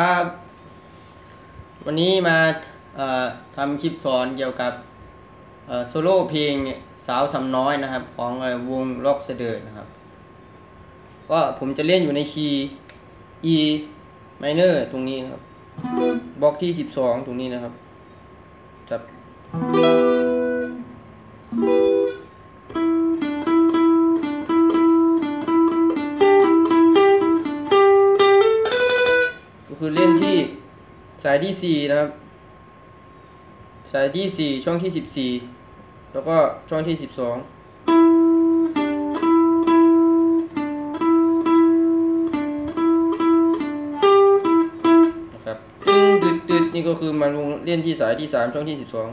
ครับ วันนี้มาทำคลิปสอนเกี่ยวกับโซโล่เพลงสาวสำน้อยนะครับ ของวงล็อกเสดอร์นะครับ ก็ผมจะเล่นอยู่ในคีย์ E minor ตรงนี้นะครับบล็อกที่สิบสองตรงนี้นะครับจับ สายที่ 4 นะครับ สายที่ 4 ช่องที่สิบสี่แล้วก็ช่องที่สิบสองนะครับตึ๊ดตึ๊ดนี่ก็คือมันเล่นที่สายที่สามช่องที่สิบสอง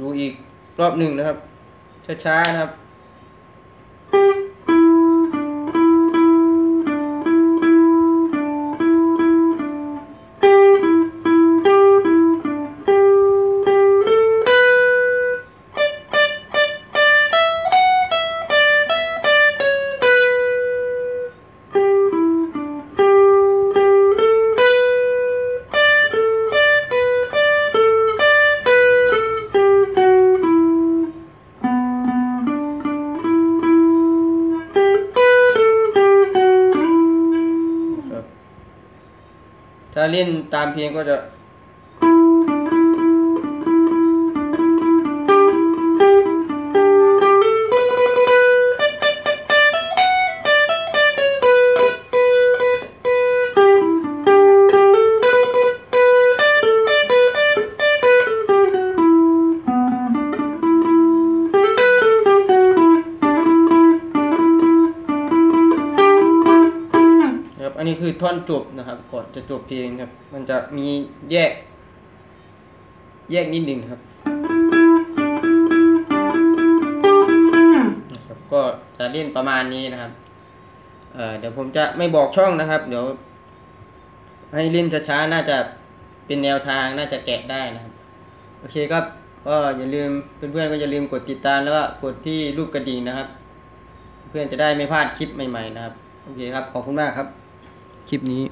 ดูอีกรอบหนึ่งนะครับ ช้าๆนะครับ ถ้าเล่นตามเพลงก็จะ อันนี้คือท่อนจบนะครับก่อนจะจบเพลงครับ มันจะมีแยก แยกนิดหนึ่งครับนะครับก็จะเล่นประมาณนี้นะครับเเดี๋ยวผมจะไม่บอกช่องนะครับ เดี๋ยว ให้เล่นช้าๆน่าจะเป็นแนวทางน่าจะแกะได้นะครับ โอเคครับ ก็อย่าลืมเพื่อนๆก็อย่าลืมกดติดตามแล้วก็กดที่รูปกระดิ่งนะครับ เพื่อนจะได้ไม่พลาดคลิปใหม่ๆนะครับ โอเคครับ ขอบคุณมากครับ คลิปนี้